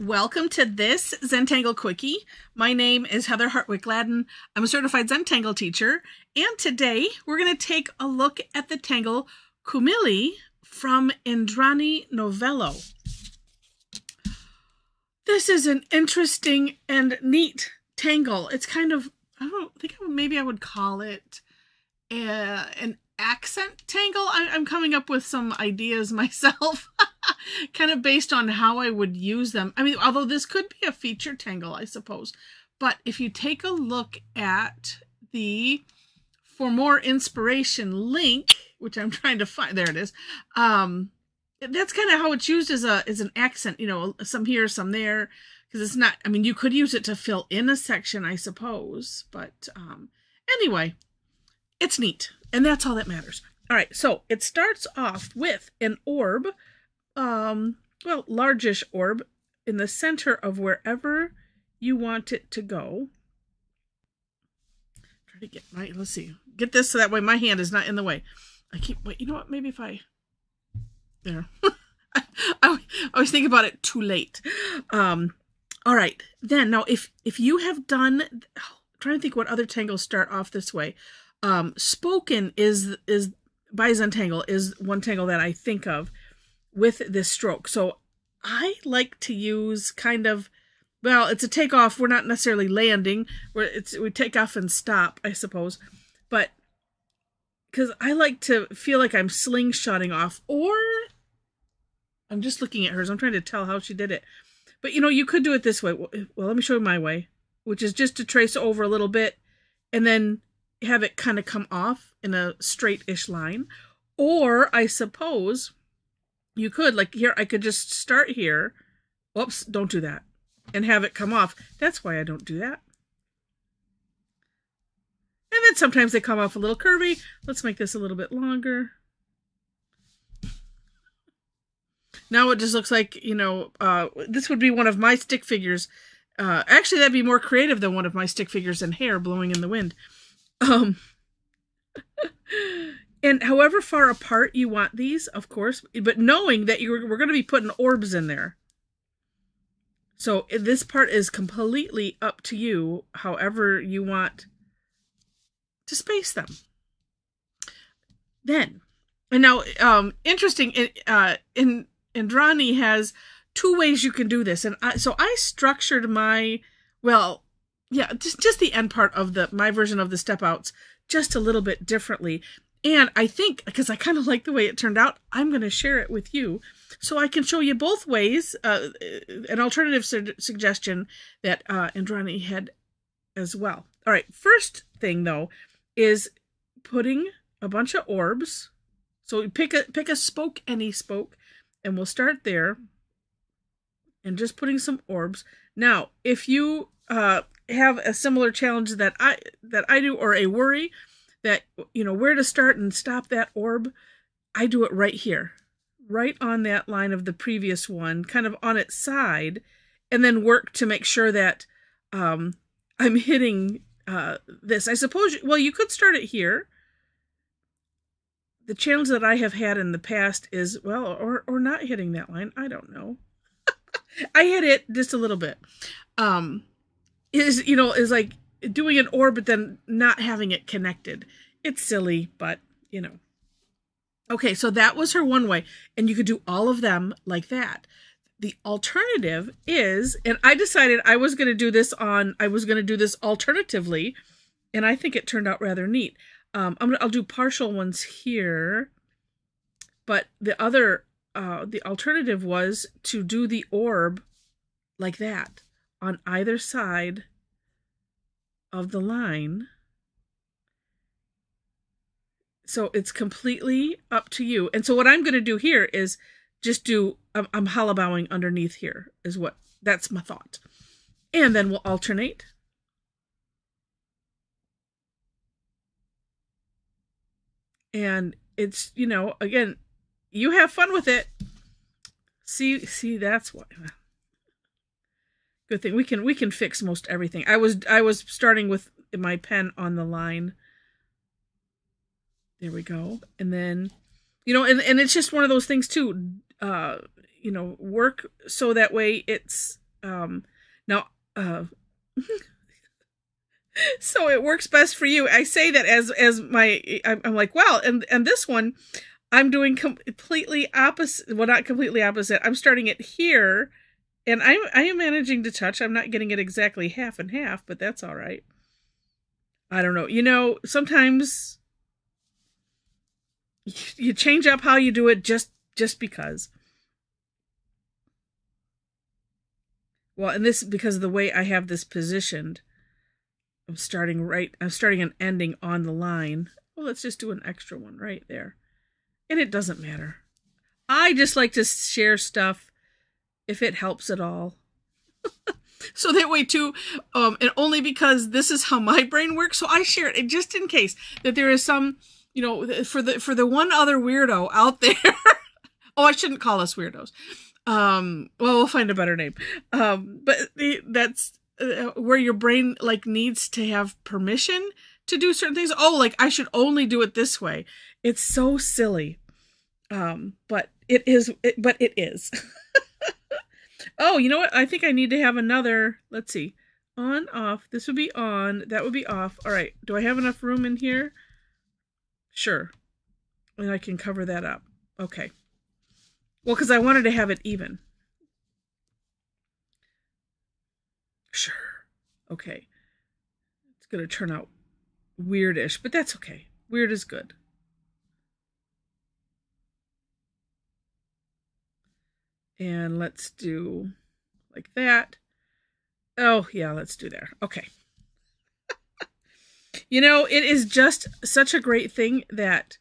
Welcome to this Zentangle Quickie. My name is Heather Hartwick Gladden. I'm a certified Zentangle teacher, and today we're going to take a look at the tangle Kumili from Indrani Novello. This is an interesting and neat tangle. It's kind of, I don't think maybe I would call it uh, an accent tangle. I, I'm coming up with some ideas myself. Kind of based on how I would use them. I mean, although this could be a feature tangle, I suppose. But if you take a look at the for more inspiration link, which I'm trying to find, there it is. Um, that's kind of how it's used as a as an accent. You know, some here, some there, because it's not. I mean, you could use it to fill in a section, I suppose. But um, anyway, it's neat, and that's all that matters. All right, so it starts off with an orb um, well, largish orb in the center of wherever you want it to go. Try to get my, let's see, get this so that way my hand is not in the way. I keep, wait, you know what? Maybe if I, there. I, I always think about it too late. Um, all right. Then now if, if you have done, trying to think what other tangles start off this way. Um, spoken is, is by Zentangle is one tangle that I think of with this stroke. So I like to use kind of well, it's a takeoff. We're not necessarily landing. We're, it's we take off and stop, I suppose. But because I like to feel like I'm slingshotting off, or I'm just looking at hers. I'm trying to tell how she did it. But you know, you could do it this way. Well, eh, let me show you my way, which is just to trace over a little bit and then have it kind of come off in a straight-ish line. Or I suppose you could like here i could just start here. Whoops don't do that. And have it come off. That's why i don't do that. And then sometimes they come off a little curvy. Let's make this a little bit longer. Now it just looks like you know uh, this would be one of my stick figures. Uh, actually that'd be more creative than one of my stick figures and hair blowing in the wind. Um And however far apart you want these, of course, but knowing that you're we're going to be putting orbs in there. So this part is completely up to you, however you want to space them. Then, and now, um, interesting, uh, in Indrani has two ways you can do this. And I, so I structured my, well, yeah, just, just the end part of the, my version of the step outs just a little bit differently. And I think, because I kind of like the way it turned out, I'm going to share it with you so I can show you both ways, uh, an alternative su suggestion that uh, Indrani had as well. All right, first thing though is putting a bunch of orbs. So pick a pick a spoke, any spoke, and we'll start there. And just putting some orbs. Now, if you uh, have a similar challenge that I that I do, or a worry, that, you know, where to start and stop that orb, I do it right here, right on that line of the previous one, kind of on its side, and then work to make sure that um, I'm hitting uh, this. I suppose, well, you could start it here. The challenge that I have had in the past is, well, or, or not hitting that line. I don't know. I hit it just a little bit. Um, is, you know, is like doing an orb but then not having it connected. It's silly, but you know. Okay, so that was her one way, and you could do all of them like that. The alternative is, and I decided I was going to do this on, I was going to do this alternatively, and I think it turned out rather neat. Um, I'm gonna, I'll do partial ones here, but the other, uh, the alternative was to do the orb like that on either side of the line. So it's completely up to you. And so what I'm going to do here is just do, I'm, I'm hollow bowing underneath here is what, that's my thought. And then we'll alternate. And it's, you know, again, you have fun with it. See, see, that's what, Good thing we can we can fix most everything. I was I was starting with my pen on the line. There we go. And then you know, and, and it's just one of those things too. Uh, you know, work so that way it's Um, now, uh, so it works best for you. I say that as as my I'm like, well, and and this one, I'm doing completely opposite. Well, not completely opposite. I'm starting it here, and I'm I am managing to touch. I'm not getting it exactly half and half, but that's all right. I don't know. You know, sometimes you change up how you do it just just because. Well, and this because of the way I have this positioned. I'm starting right, I'm starting and ending on the line. Well, let's just do an extra one right there. And it doesn't matter. I just like to share stuff if it helps at all. so that way too, um, and only because this is how my brain works. So I share it just in case that there is some, you know, for the, for the one other weirdo out there. oh, I shouldn't call us weirdos. Um, well, we'll find a better name. Um, but that's uh, where your brain like needs to have permission to do certain things. Oh, like I should only do it this way. It's so silly. Um, but it is, it, but it is. oh, you know what? I think I need to have another, let's see, on, off. This would be on, that would be off. All right. Do I have enough room in here? Sure. And I can cover that up. Okay. Well, because I wanted to have it even. Sure. Okay. It's going to turn out weirdish, but that's okay. Weird is good. And let's do like that. Oh, yeah, let's do there. Okay. you know, it is just such a great thing that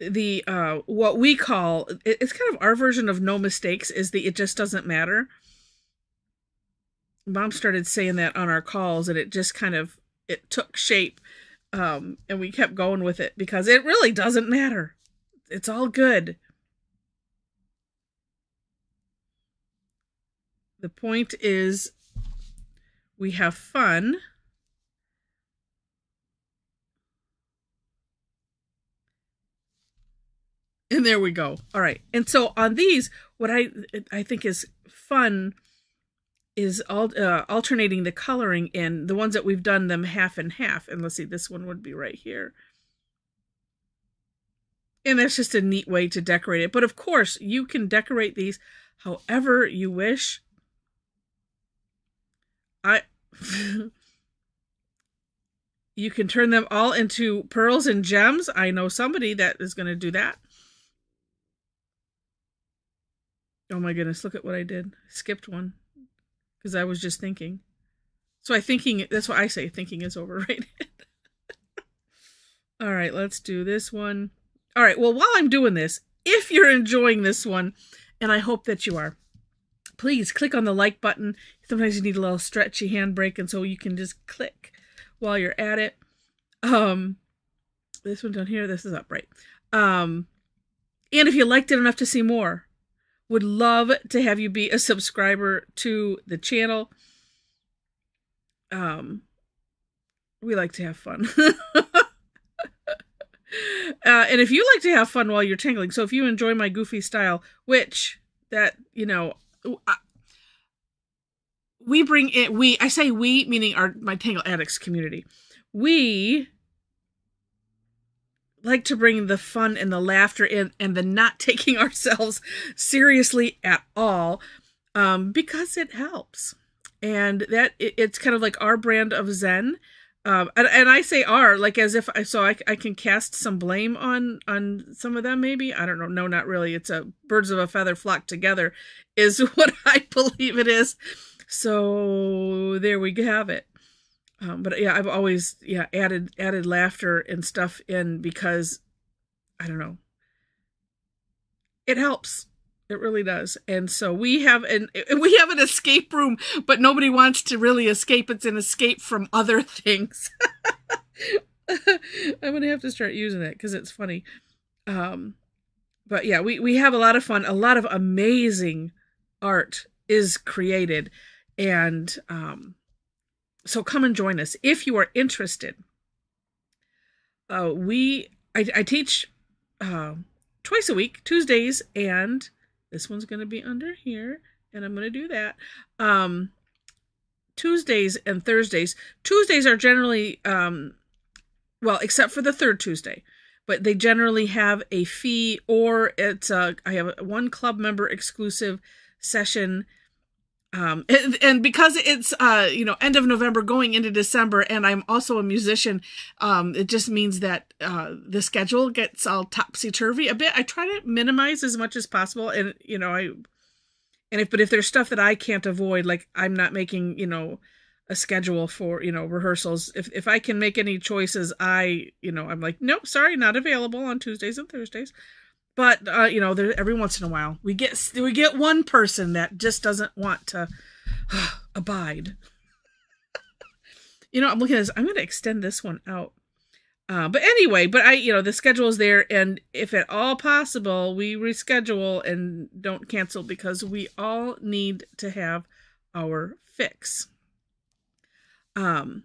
the uh what we call it's kind of our version of no mistakes is the it just doesn't matter mom started saying that on our calls and it just kind of it took shape um and we kept going with it because it really doesn't matter it's all good the point is we have fun and there we go all right and so on these what i i think is fun is all uh, alternating the coloring in the ones that we've done them half and half. And let's see, this one would be right here. And that's just a neat way to decorate it. But of course, you can decorate these however you wish. I you can turn them all into pearls and gems. I know somebody that is going to do that. Oh my goodness, look at what I did. skipped one because I was just thinking. So I thinking that's why I say thinking is overrated. All right, let's do this one. All right, well, while I'm doing this, if you're enjoying this one, and I hope that you are, please click on the like button. Sometimes you need a little stretchy handbrake, and so you can just click while you're at it. Um, this one down here, this is up, right? Um, and if you liked it enough to see more, would love to have you be a subscriber to the channel. Um, we like to have fun. uh, and if you like to have fun while you're tangling, so if you enjoy my goofy style, which that, you know, we bring it, we, I say we, meaning our, my Tangle Addicts community. We like to bring the fun and the laughter in and the not taking ourselves seriously at all um, because it helps and that it, it's kind of like our brand of zen um, and, and i say are like as if i so I, I can cast some blame on on some of them maybe? I don't know. No not really. It's a birds of a feather flock together is what i believe it is. So there we have it. Um, but yeah, I've always yeah added added laughter and stuff in because I don't know. It helps. It really does. And so we have an we have an escape room, but nobody wants to really escape. It's an escape from other things. I'm gonna have to start using it because it's funny. Um, but yeah, we we have a lot of fun. A lot of amazing art is created, and um, so come and join us if you are interested. Uh, we I, I teach uh, twice a week, Tuesdays, and this one's going to be under here. and I'm going to do that. Um, Tuesdays and Thursdays. Tuesdays are generally, um, well, except for the third Tuesday, but they generally have a fee or it's a, I have one club member exclusive session um and, because it's uh you know end of november going into december and i'm also a musician um it just means that uh the schedule gets all topsy-turvy a bit. I try to minimize as much as possible and you know i and if but if there's stuff that i can't avoid like i'm not making you know a schedule for you know rehearsals. If if i can make any choices i you know i'm like nope sorry not available on tuesdays and thursdays but uh, you know, there, every once in a while we get we get one person that just doesn't want to uh, abide. you know, I'm looking at this. I'm going to extend this one out. Uh, but anyway, but I, you know, the schedule is there, and if at all possible, we reschedule and don't cancel because we all need to have our fix. Um,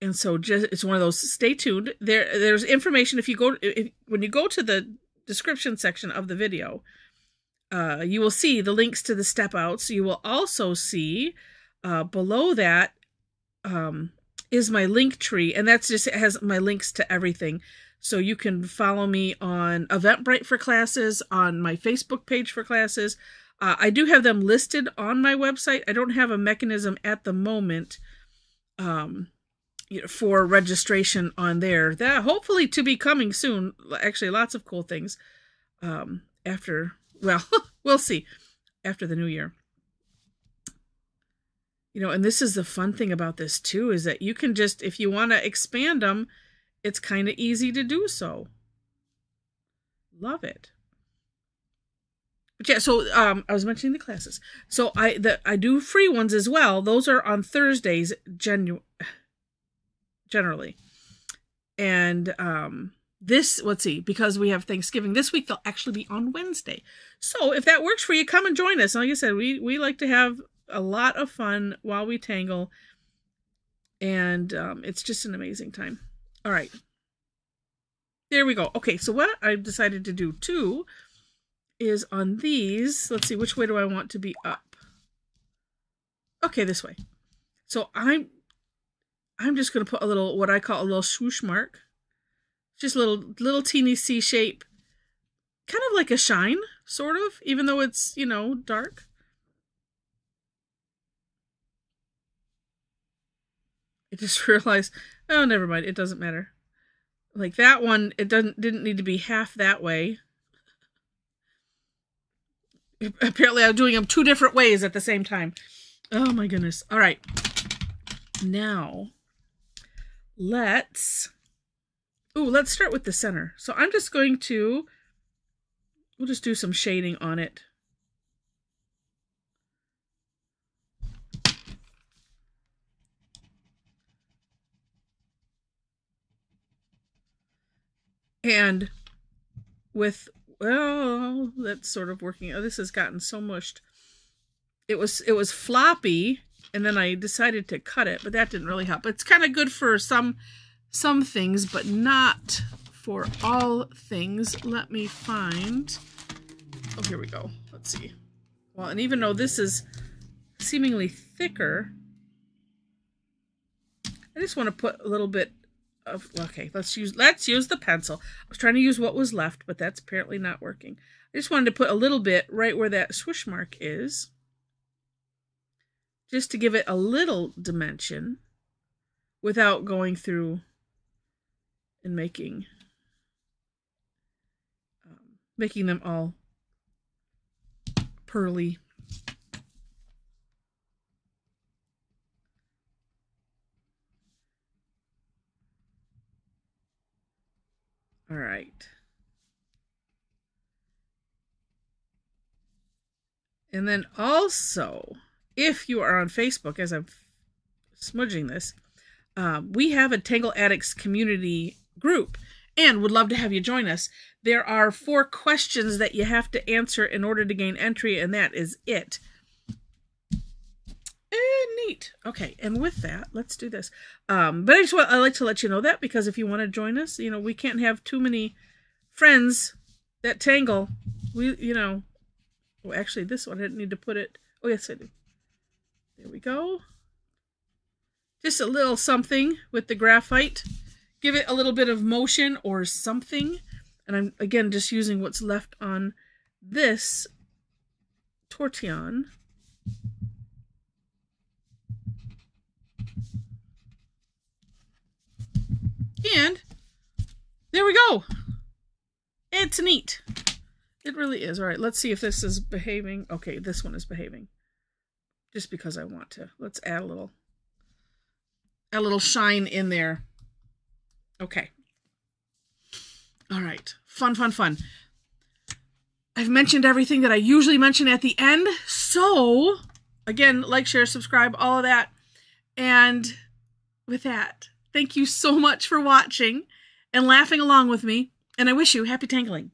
and so just it's one of those stay tuned. There there's information if you go if, when you go to the description section of the video uh, you will see the links to the step outs. You will also see uh, below that um, is my link tree and that's just it has my links to everything. So you can follow me on eventbrite for classes on my facebook page for classes. Uh, i do have them listed on my website. I don't have a mechanism at the moment um, for registration on there. That hopefully to be coming soon. Actually, lots of cool things um, after. Well, we'll see after the new year. You know, and this is the fun thing about this too is that you can just if you want to expand them, it's kind of easy to do so. Love it. But yeah, so um, I was mentioning the classes. So I the I do free ones as well. Those are on Thursdays. Genu- generally. And um this let's see because we have thanksgiving this week they'll actually be on wednesday. So if that works for you come and join us. Like i said we we like to have a lot of fun while we tangle. And um, it's just an amazing time. All right. There we go. Okay so what i've decided to do too is on these let's see which way do i want to be up? Okay this way. So i'm I'm just going to put a little, what I call a little swoosh mark. Just a little, little teeny C shape. Kind of like a shine, sort of, even though it's, you know, dark. I just realized, oh, never mind. It doesn't matter. Like that one, it doesn't didn't need to be half that way. Apparently, I'm doing them two different ways at the same time. Oh my goodness. All right. Now, let's, oh, let's start with the center. So I'm just going to, we'll just do some shading on it. And with, well, that's sort of working. Oh, this has gotten so mushed. It was, it was floppy and then I decided to cut it, but that didn't really help. It's kind of good for some some things, but not for all things. Let me find. Oh, here we go. Let's see. Well, and even though this is seemingly thicker, I just want to put a little bit of okay, let's use let's use the pencil. I was trying to use what was left, but that's apparently not working. I just wanted to put a little bit right where that swoosh mark is just to give it a little dimension without going through and making um, making them all pearly. All right. And then also, if you are on Facebook, as I'm smudging this, um, we have a Tangle Addicts community group and would love to have you join us. There are four questions that you have to answer in order to gain entry, and that is it. And neat. Okay, and with that, let's do this. Um, but I just want I like to let you know that because if you want to join us, you know we can't have too many friends that tangle. We you know Oh, actually, this one I didn't need to put it. Oh, yes, I do. There we go. Just a little something with the graphite. Give it a little bit of motion or something. And I'm, again, just using what's left on this tortillon. And there we go. It's neat. It really is. All right, let's see if this is behaving. Okay, this one is behaving. Just because I want to. Let's add a little a little shine in there. Okay. All right. Fun, fun, fun. I've mentioned everything that I usually mention at the end. So, again, like, share, subscribe, all of that. And with that, thank you so much for watching and laughing along with me. And I wish you happy tangling.